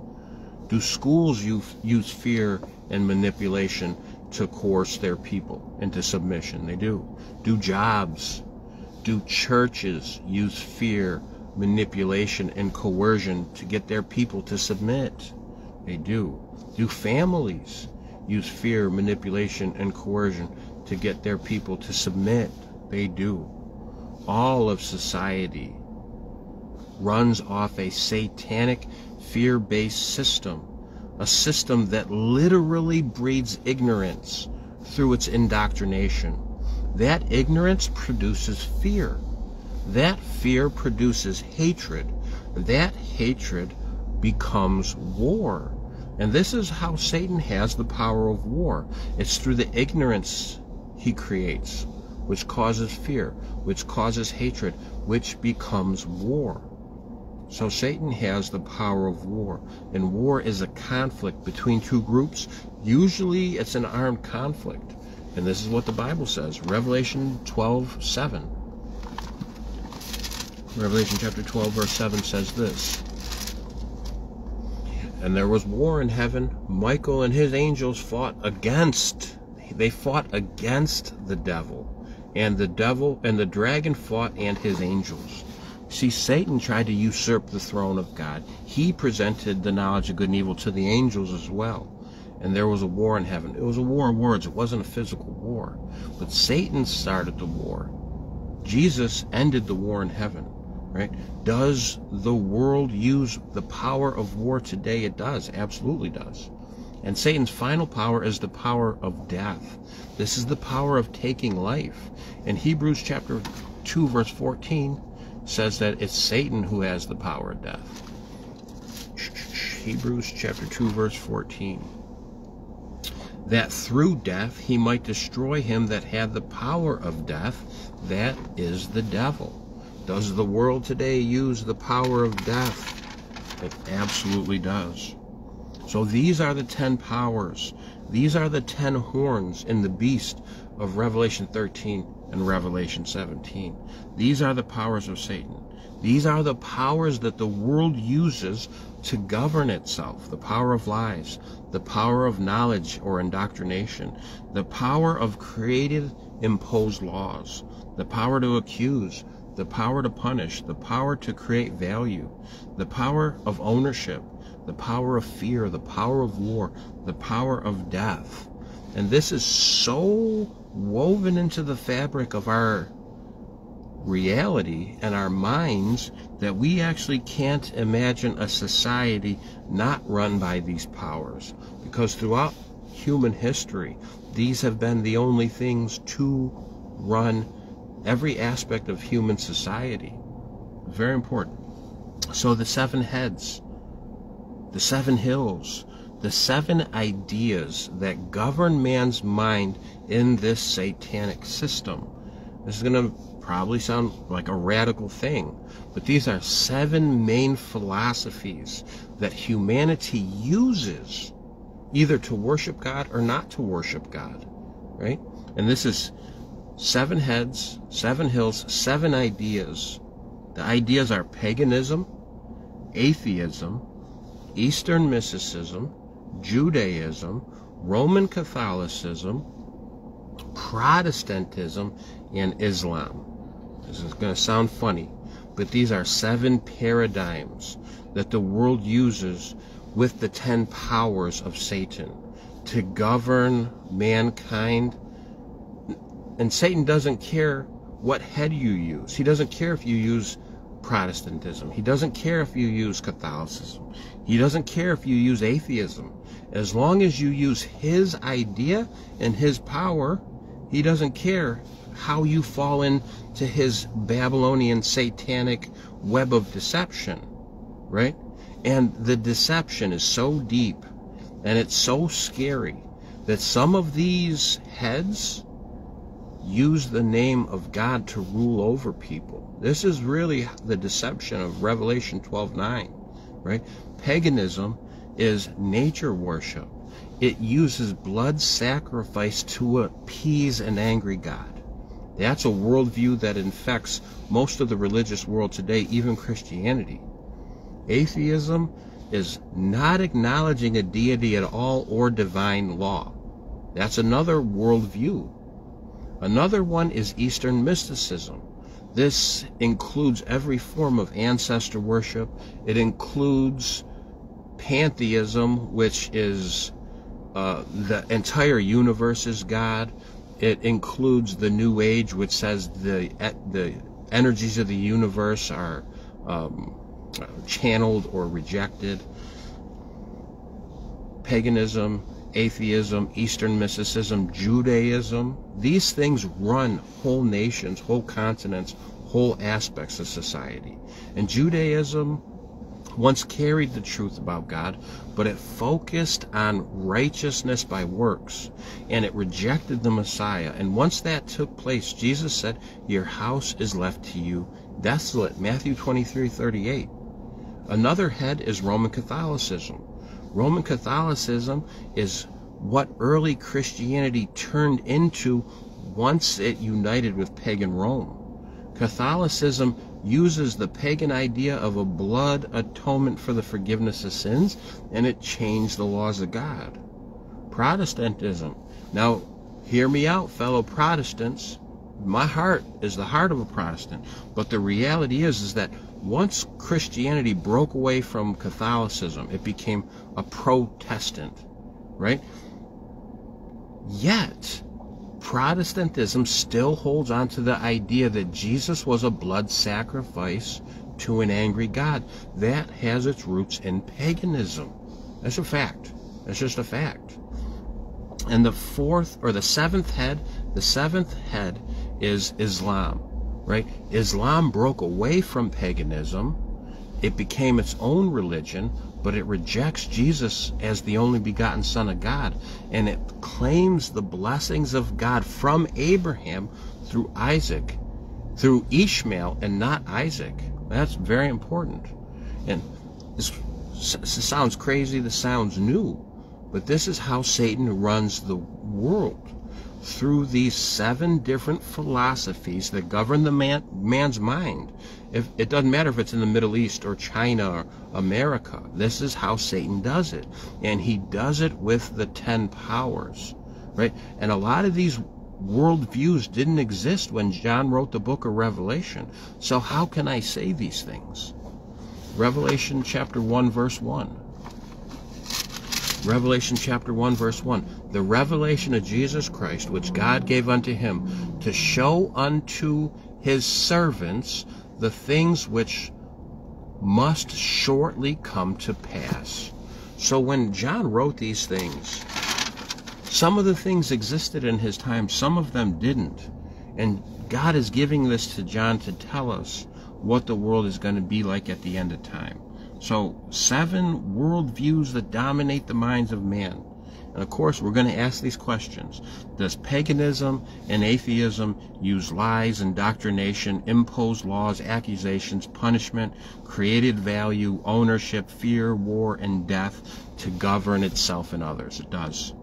Speaker 2: Do schools use fear and manipulation to coerce their people into submission? They do. Do jobs, do churches use fear manipulation and coercion to get their people to submit. They do. Do families use fear, manipulation, and coercion to get their people to submit? They do. All of society runs off a satanic, fear based system, a system that literally breeds ignorance through its indoctrination. That ignorance produces fear. That fear produces hatred. That hatred becomes war. And this is how Satan has the power of war. It's through the ignorance he creates, which causes fear, which causes hatred, which becomes war. So Satan has the power of war. And war is a conflict between two groups. Usually it's an armed conflict. And this is what the Bible says. Revelation 12, 7. Revelation chapter 12, verse 7 says this And there was war in heaven. Michael and his angels fought against, they fought against the devil. And the devil and the dragon fought and his angels. See, Satan tried to usurp the throne of God. He presented the knowledge of good and evil to the angels as well. And there was a war in heaven. It was a war of words. It wasn't a physical war. But Satan started the war. Jesus ended the war in heaven right? Does the world use the power of war today? It does, absolutely does. And Satan's final power is the power of death. This is the power of taking life. In Hebrews chapter 2 verse 14 says that it's Satan who has the power of death. Hebrews chapter 2 verse 14. That through death he might destroy him that had the power of death, that is the devil. Does the world today use the power of death? It absolutely does. So these are the ten powers. These are the ten horns in the beast of Revelation 13 and Revelation 17. These are the powers of Satan. These are the powers that the world uses to govern itself. The power of lies, the power of knowledge or indoctrination, the power of created imposed laws, the power to accuse, the power to punish, the power to create value, the power of ownership, the power of fear, the power of war, the power of death. And this is so woven into the fabric of our reality and our minds that we actually can't imagine a society not run by these powers. Because throughout human history, these have been the only things to run every aspect of human society. Very important. So the seven heads, the seven hills, the seven ideas that govern man's mind in this satanic system. This is going to probably sound like a radical thing, but these are seven main philosophies that humanity uses either to worship God or not to worship God, right? And this is seven heads, seven hills, seven ideas. The ideas are paganism, atheism, Eastern mysticism, Judaism, Roman Catholicism, Protestantism, and Islam. This is going to sound funny, but these are seven paradigms that the world uses with the ten powers of Satan to govern mankind. And Satan doesn't care what head you use. He doesn't care if you use Protestantism. He doesn't care if you use Catholicism. He doesn't care if you use atheism. As long as you use his idea and his power, he doesn't care how you fall into his Babylonian satanic web of deception, right? And the deception is so deep and it's so scary that some of these heads use the name of God to rule over people. This is really the deception of Revelation 12:9, right? Paganism is nature worship. It uses blood sacrifice to appease an angry God. That's a worldview that infects most of the religious world today, even Christianity. Atheism is not acknowledging a deity at all or divine law. That's another worldview. Another one is Eastern mysticism. This includes every form of ancestor worship. It includes pantheism, which is uh, the entire universe is God. It includes the New Age, which says the the energies of the universe are um, channeled or rejected. Paganism, atheism, Eastern mysticism, Judaism, these things run whole nations, whole continents, whole aspects of society. And Judaism once carried the truth about God, but it focused on righteousness by works, and it rejected the Messiah. And once that took place, Jesus said, Your house is left to you desolate. Matthew 23 38. Another head is Roman Catholicism. Roman Catholicism is what early Christianity turned into once it united with pagan Rome. Catholicism uses the pagan idea of a blood atonement for the forgiveness of sins, and it changed the laws of God. Protestantism. Now, hear me out, fellow Protestants. My heart is the heart of a Protestant, but the reality is, is that once Christianity broke away from Catholicism, it became a Protestant, right? Yet, Protestantism still holds on to the idea that Jesus was a blood sacrifice to an angry God. That has its roots in paganism. That's a fact. That's just a fact. And the fourth or the seventh head, the seventh head is Islam, right? Islam broke away from paganism it became its own religion, but it rejects Jesus as the only begotten Son of God, and it claims the blessings of God from Abraham through Isaac, through Ishmael, and not Isaac. That's very important. And this, sounds crazy, this sounds new, but this is how Satan runs the world through these seven different philosophies that govern the man, man's mind. If, it doesn't matter if it's in the Middle East or China or America. This is how Satan does it. And he does it with the ten powers. Right? And a lot of these worldviews didn't exist when John wrote the book of Revelation. So how can I say these things? Revelation chapter 1 verse 1. Revelation chapter 1 verse 1. The revelation of Jesus Christ, which God gave unto him to show unto his servants the things which must shortly come to pass. So when John wrote these things, some of the things existed in his time, some of them didn't. And God is giving this to John to tell us what the world is going to be like at the end of time. So, seven worldviews that dominate the minds of man. And of course, we're going to ask these questions. Does paganism and atheism use lies, indoctrination, impose laws, accusations, punishment, created value, ownership, fear, war, and death to govern itself and others? It does.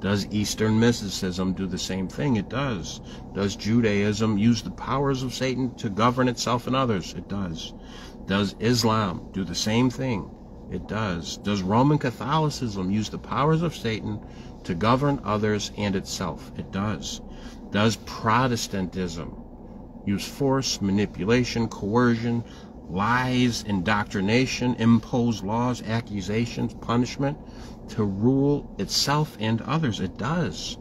Speaker 2: Does Eastern mysticism do the same thing? It does. Does Judaism use the powers of Satan to govern itself and others? It does. Does Islam do the same thing? It does. Does Roman Catholicism use the powers of Satan to govern others and itself? It does. Does Protestantism use force, manipulation, coercion, lies, indoctrination, impose laws, accusations, punishment to rule itself and others? It does.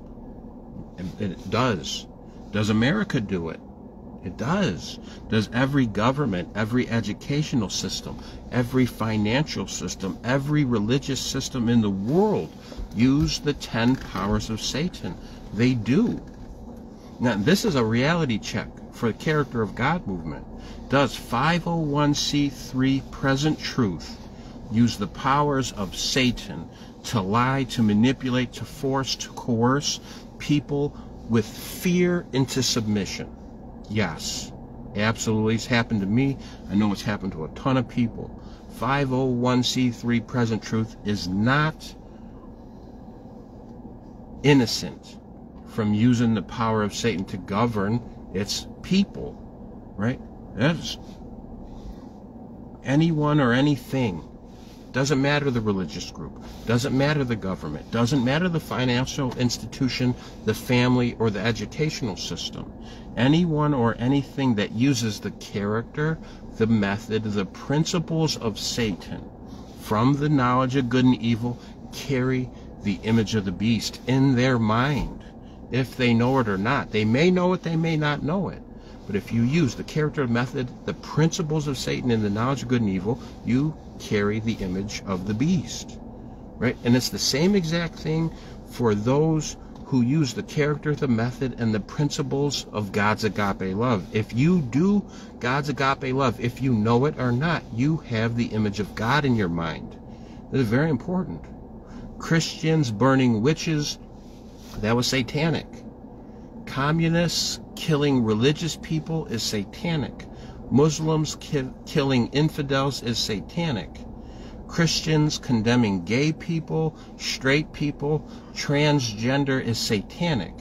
Speaker 2: It does. Does America do it? It does. Does every government, every educational system, every financial system, every religious system in the world use the 10 powers of Satan? They do. Now, this is a reality check for the Character of God movement. Does 501c3 present truth use the powers of Satan to lie, to manipulate, to force, to coerce people with fear into submission? Yes, absolutely. It's happened to me. I know it's happened to a ton of people. 501c3 present truth is not innocent from using the power of Satan to govern its people, right? That's anyone or anything doesn't matter the religious group. Doesn't matter the government. Doesn't matter the financial institution, the family, or the educational system. Anyone or anything that uses the character, the method, the principles of Satan from the knowledge of good and evil carry the image of the beast in their mind. If they know it or not. They may know it, they may not know it. But if you use the character, method, the principles of Satan in the knowledge of good and evil, you carry the image of the beast. Right? And it's the same exact thing for those who use the character, the method, and the principles of God's agape love. If you do God's agape love, if you know it or not, you have the image of God in your mind. That is very important. Christians burning witches, that was satanic. Communists killing religious people is satanic. Muslims ki killing infidels is satanic. Christians condemning gay people, straight people, transgender is satanic.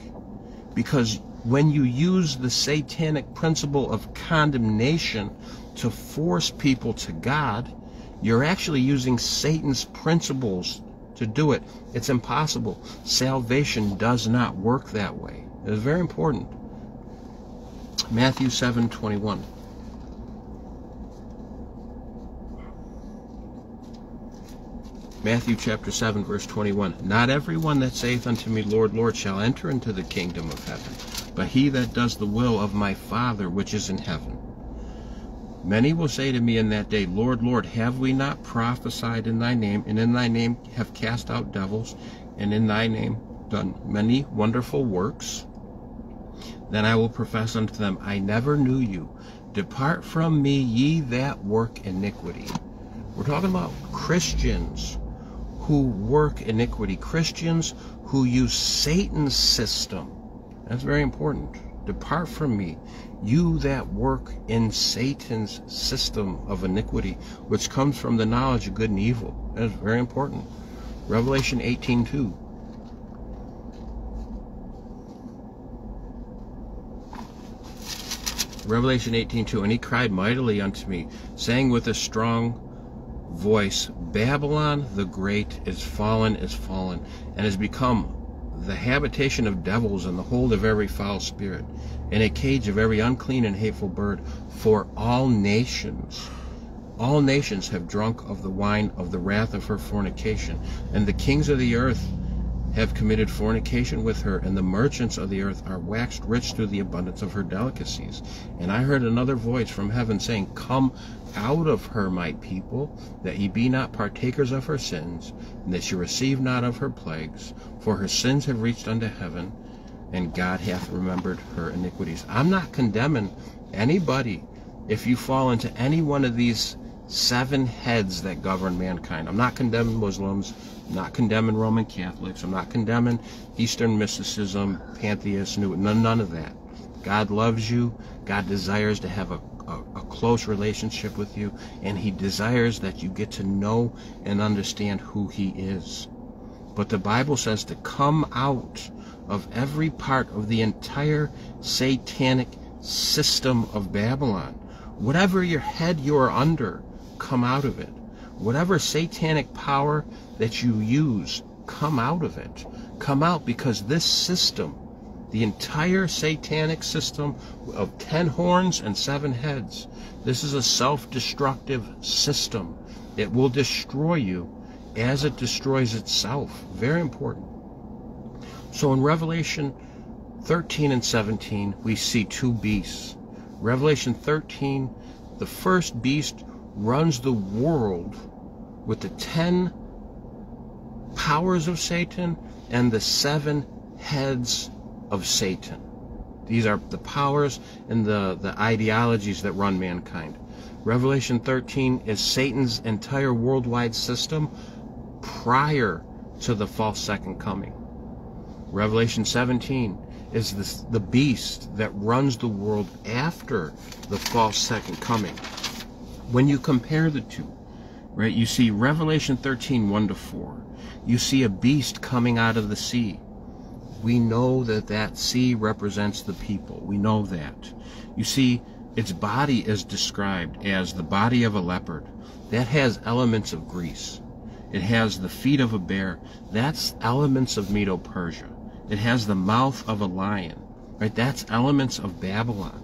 Speaker 2: Because when you use the satanic principle of condemnation to force people to God, you're actually using Satan's principles to do it. It's impossible. Salvation does not work that way. It is very important. Matthew 7 21. Matthew chapter 7, verse 21. Not everyone that saith unto me, Lord, Lord, shall enter into the kingdom of heaven, but he that does the will of my Father which is in heaven. Many will say to me in that day, Lord, Lord, have we not prophesied in thy name, and in thy name have cast out devils, and in thy name done many wonderful works? Then I will profess unto them, I never knew you. Depart from me, ye that work iniquity. We're talking about Christians who work iniquity, Christians who use Satan's system. That's very important. Depart from me, you that work in Satan's system of iniquity, which comes from the knowledge of good and evil. That is very important. Revelation 18:2. Revelation 18:2 and he cried mightily unto me saying with a strong voice Babylon the great is fallen is fallen and has become the habitation of devils and the hold of every foul spirit and a cage of every unclean and hateful bird for all nations all nations have drunk of the wine of the wrath of her fornication and the kings of the earth have committed fornication with her, and the merchants of the earth are waxed rich through the abundance of her delicacies. And I heard another voice from heaven saying, Come out of her, my people, that ye be not partakers of her sins, and that ye receive not of her plagues, for her sins have reached unto heaven, and God hath remembered her iniquities. I'm not condemning anybody if you fall into any one of these seven heads that govern mankind. I'm not condemning Muslims. I'm not condemning Roman Catholics. I'm not condemning Eastern mysticism, pantheists, none, none of that. God loves you. God desires to have a, a, a close relationship with you, and He desires that you get to know and understand who He is. But the Bible says to come out of every part of the entire satanic system of Babylon. Whatever your head you are under, come out of it. Whatever satanic power that you use, come out of it. Come out because this system, the entire satanic system of ten horns and seven heads, this is a self-destructive system. It will destroy you as it destroys itself. Very important. So in Revelation 13 and 17, we see two beasts. Revelation 13, the first beast runs the world with the ten powers of Satan and the seven heads of Satan. These are the powers and the, the ideologies that run mankind. Revelation 13 is Satan's entire worldwide system prior to the false second coming. Revelation 17 is this, the beast that runs the world after the false second coming. When you compare the two, right, you see Revelation 13, 1 to 4. You see a beast coming out of the sea. We know that that sea represents the people. We know that. You see, its body is described as the body of a leopard. That has elements of Greece. It has the feet of a bear. That's elements of Medo-Persia. It has the mouth of a lion. Right? That's elements of Babylon.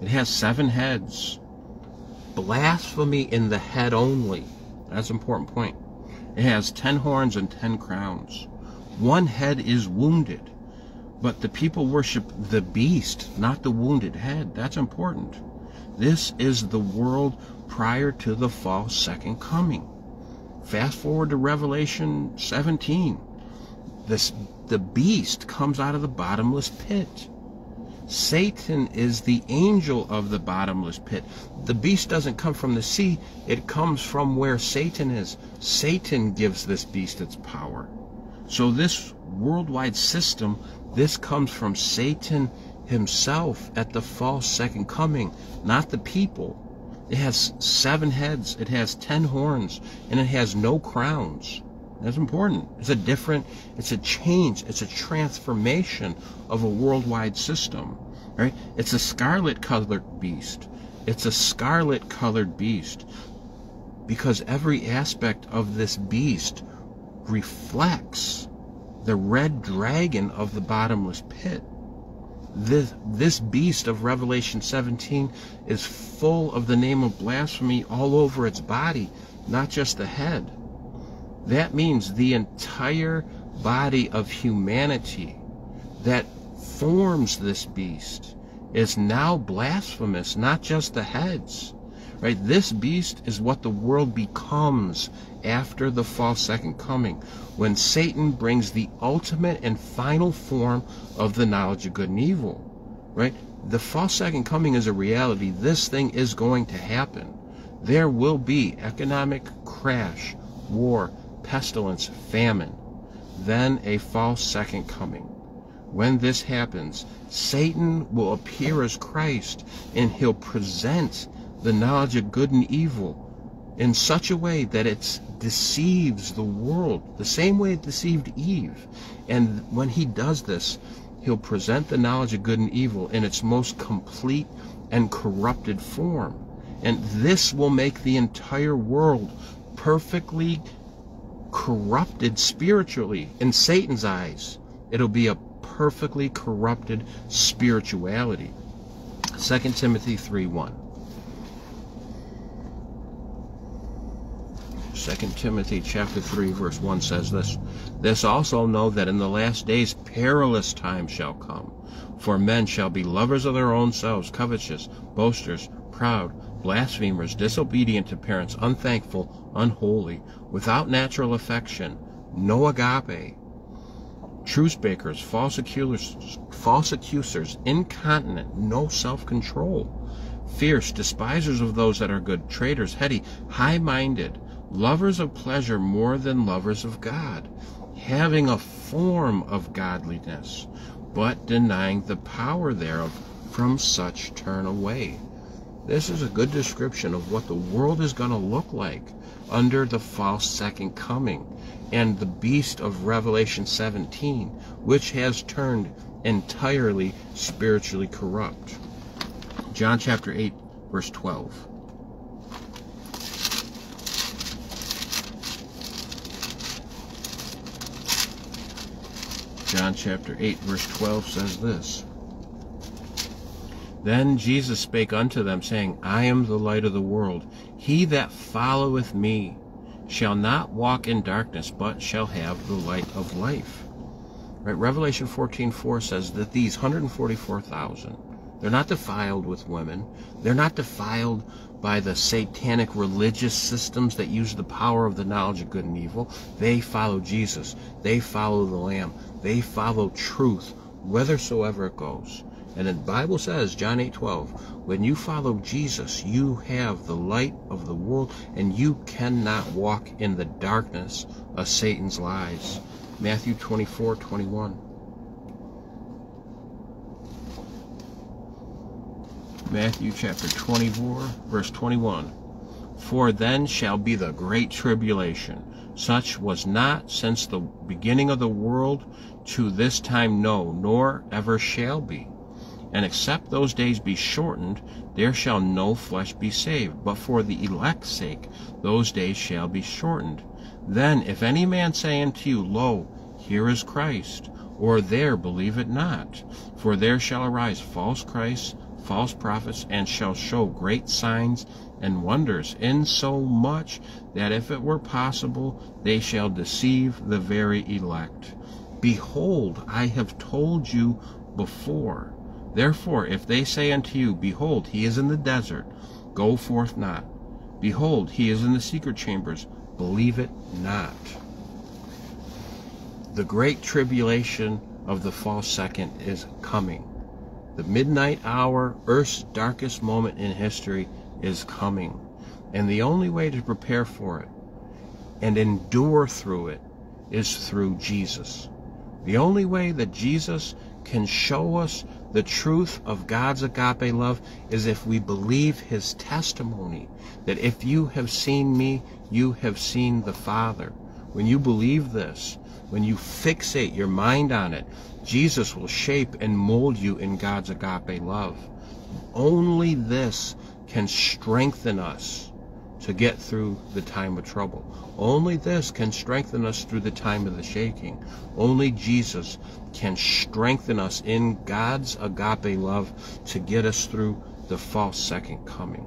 Speaker 2: It has seven heads blasphemy in the head only. That's an important point. It has ten horns and ten crowns. One head is wounded, but the people worship the beast, not the wounded head. That's important. This is the world prior to the false second coming. Fast forward to Revelation 17. This, the beast comes out of the bottomless pit. Satan is the angel of the bottomless pit. The beast doesn't come from the sea, it comes from where Satan is. Satan gives this beast its power. So this worldwide system, this comes from Satan himself at the false second coming, not the people. It has seven heads, it has ten horns, and it has no crowns. That's important. It's a different, it's a change, it's a transformation of a worldwide system. Right? It's a scarlet colored beast. It's a scarlet colored beast because every aspect of this beast reflects the red dragon of the bottomless pit. This, this beast of Revelation 17 is full of the name of blasphemy all over its body, not just the head. That means the entire body of humanity that forms this beast is now blasphemous, not just the heads. Right? This beast is what the world becomes after the false second coming, when Satan brings the ultimate and final form of the knowledge of good and evil. Right? the false second coming is a reality. This thing is going to happen. There will be economic crash, war, pestilence, famine, then a false second coming. When this happens, Satan will appear as Christ and he'll present the knowledge of good and evil in such a way that it deceives the world, the same way it deceived Eve. And when he does this, he'll present the knowledge of good and evil in its most complete and corrupted form. And this will make the entire world perfectly corrupted spiritually in Satan's eyes. It'll be a perfectly corrupted spirituality. 2 Timothy 3 1. 2 Timothy chapter 3 verse 1 says this, This also know that in the last days perilous times shall come. For men shall be lovers of their own selves, covetous, boasters, proud, blasphemers, disobedient to parents, unthankful, unholy, without natural affection, no agape, truce breakers, false accusers, false accusers, incontinent, no self-control, fierce, despisers of those that are good, traitors, heady, high-minded, lovers of pleasure more than lovers of God, having a form of godliness, but denying the power thereof, from such turn away. This is a good description of what the world is going to look like under the false second coming and the beast of Revelation 17, which has turned entirely spiritually corrupt. John chapter 8, verse 12. John chapter 8, verse 12 says this Then Jesus spake unto them, saying, I am the light of the world. He that followeth me shall not walk in darkness, but shall have the light of life. Right? Revelation 14:4 says that these 144,000, they're not defiled with women. They're not defiled by the satanic religious systems that use the power of the knowledge of good and evil. They follow Jesus. They follow the Lamb. They follow truth, whithersoever it goes. And the Bible says, John 8 12, when you follow Jesus, you have the light of the world, and you cannot walk in the darkness of Satan's lies. Matthew 24 21. Matthew chapter 24, verse 21. For then shall be the great tribulation, such was not since the beginning of the world to this time no, nor ever shall be. And except those days be shortened, there shall no flesh be saved. But for the elect's sake, those days shall be shortened. Then, if any man say unto you, Lo, here is Christ, or there, believe it not. For there shall arise false Christs, false prophets, and shall show great signs and wonders, insomuch that if it were possible, they shall deceive the very elect. Behold, I have told you before. Therefore, if they say unto you, Behold, he is in the desert, go forth not. Behold, he is in the secret chambers, believe it not. The great tribulation of the false second is coming. The midnight hour, Earth's darkest moment in history, is coming. And the only way to prepare for it and endure through it is through Jesus. The only way that Jesus can show us the truth of God's agape love is if we believe his testimony that if you have seen me, you have seen the Father. When you believe this, when you fixate your mind on it, Jesus will shape and mold you in God's agape love. Only this can strengthen us to get through the time of trouble. Only this can strengthen us through the time of the shaking. Only Jesus can strengthen us in God's agape love to get us through the false second coming.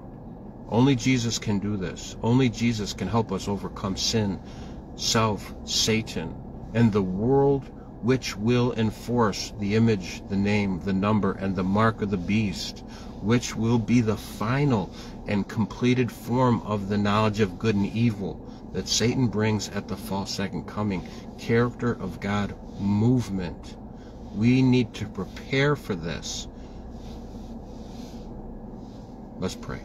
Speaker 2: Only Jesus can do this. Only Jesus can help us overcome sin, self, Satan, and the world which will enforce the image, the name, the number, and the mark of the beast, which will be the final and completed form of the knowledge of good and evil that Satan brings at the false second coming. Character of God movement. We need to prepare for this. Let's pray.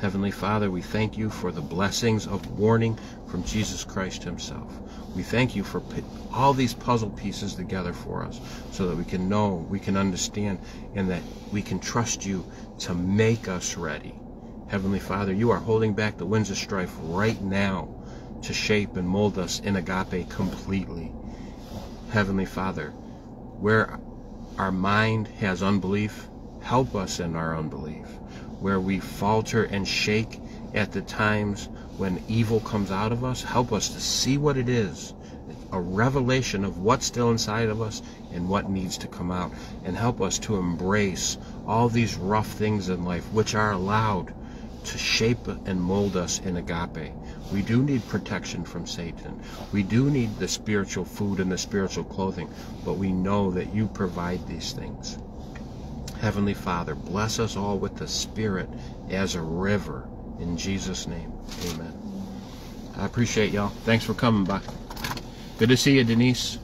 Speaker 2: Heavenly Father, we thank you for the blessings of warning from Jesus Christ himself. We thank you for all these puzzle pieces together for us so that we can know, we can understand, and that we can trust you to make us ready. Heavenly Father, you are holding back the winds of strife right now to shape and mold us in agape completely. Heavenly Father, where our mind has unbelief, help us in our unbelief where we falter and shake at the times when evil comes out of us. Help us to see what it is, a revelation of what's still inside of us and what needs to come out. And help us to embrace all these rough things in life which are allowed to shape and mold us in agape. We do need protection from Satan. We do need the spiritual food and the spiritual clothing, but we know that you provide these things. Heavenly Father, bless us all with the Spirit as a river. In Jesus' name, amen. I appreciate y'all. Thanks for coming by. Good to see you, Denise.